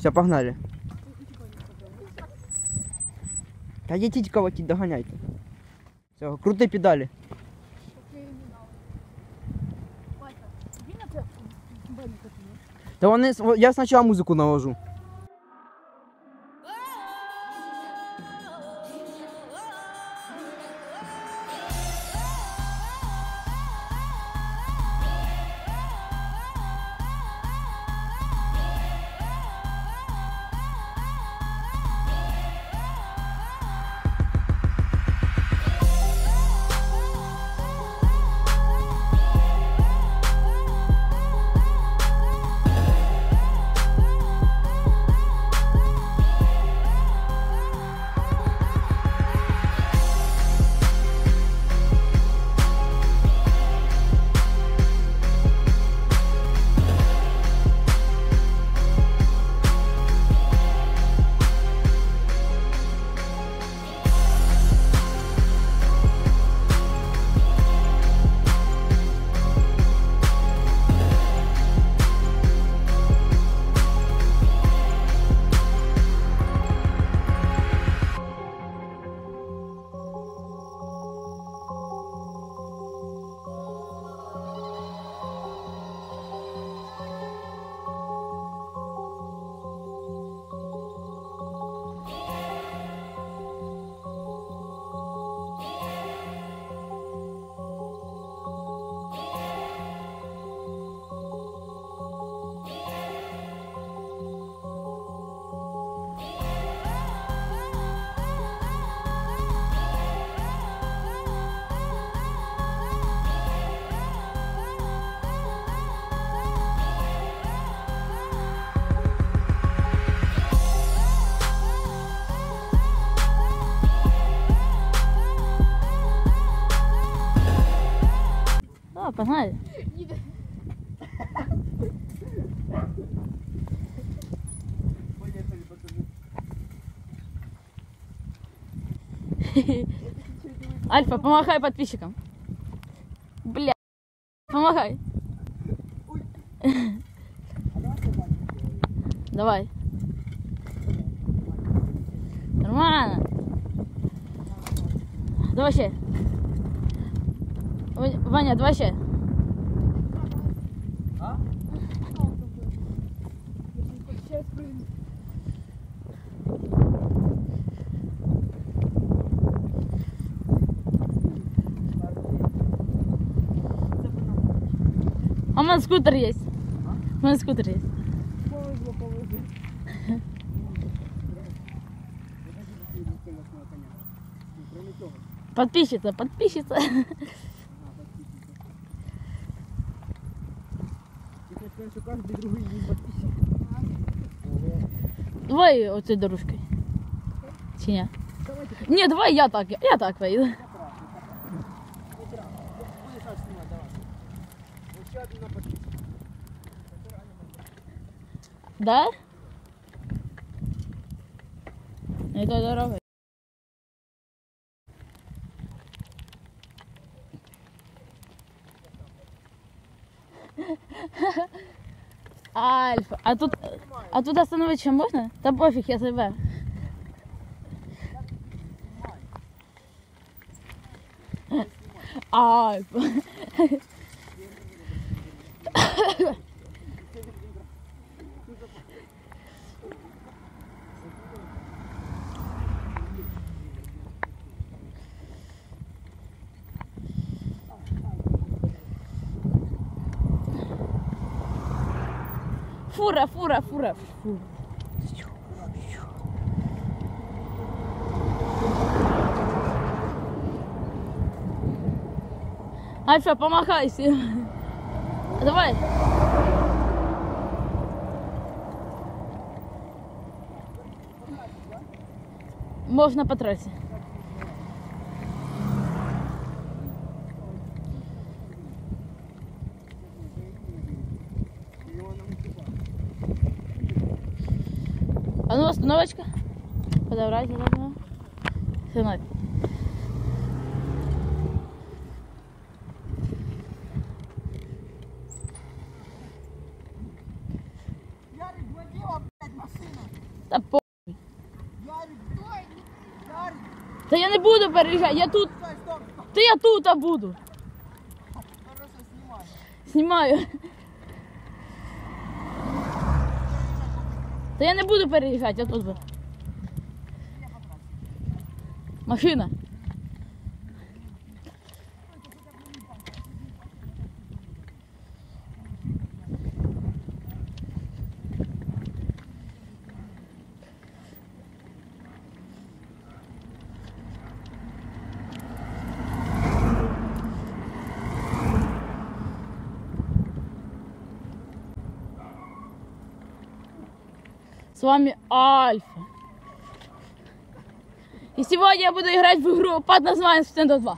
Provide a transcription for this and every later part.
Все, погнали. Та їдіть каваки, доганяйте. Все, крути педалі. Та вони, с- я спочатку музику наложу. Погнали. Альфа, помахай подписчикам. Бля. Помахай. Давай. Нормально. Давай ще. Ваня, давай ще. А у меня скутер есть. У меня скутер есть. Повезло, повезло. Кроме того, Подписчица, подписчица. ти хочеш сказати, що кожен другий її підписчик. Давай оцей дорожкой. Чи ні? Давайте Ні, давай я так, я так поїду. Да? Это дорого. Альфа. А тут, а тут остановить еще можно? Да пофиг, я себе. Альфа. Фура, фура, фура. фура. Альфа, помахай всем. Давай. Можно по остановочка. Подобрать заодно. Сынок. Ярик, водила, блядь, машина. Та по. Ярик, стой! Ярик, Та я не буду переїжджати, я тут. стой, стоп, стоп. Та я тут а буду. Хорошо, снимай. Знімаю. Та я не буду переїжджати, я тут. буду. Машина. С вами Альфа. И сегодня я буду играть в игру под названием Nintendo 2.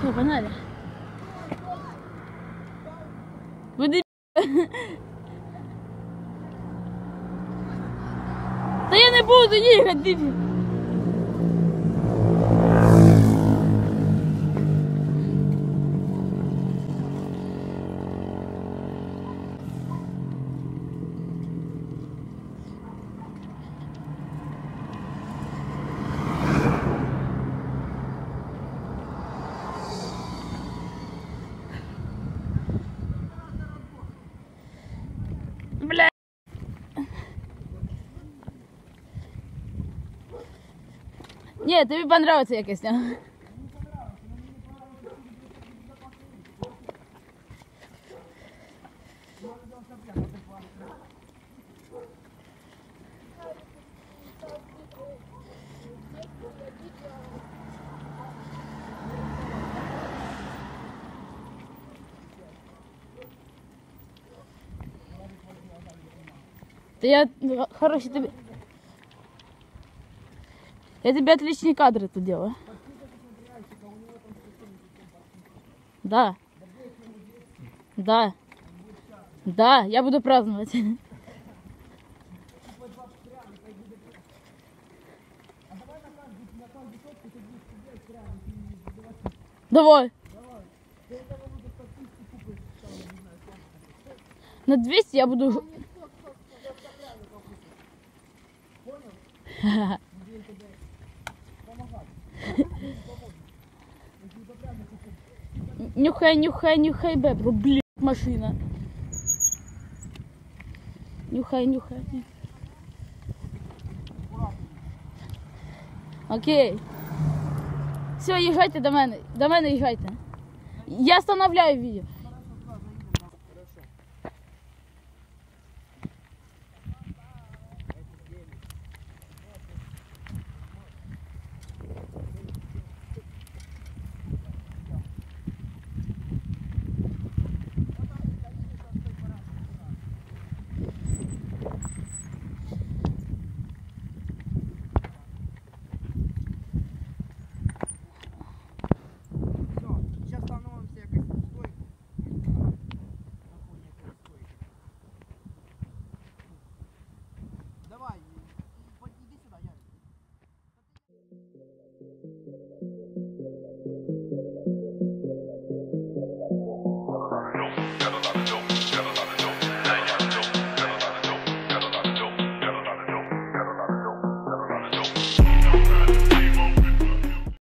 Все, погнали. Та я не буду їхати, дебі. Ні, тобі понравиться якось. а? Та я ну, хороший тебе. Я тебе отличные кадры тут делаю. Да. Да. Да, я буду праздновать. Давай. На 200 я буду... Нюхай, нюхай, нюхай, бебру, блядь, машина. Нюхай, нюхай. Окей. Все, їжджайте до мене. До мене їжджайте. Я встановляю відео.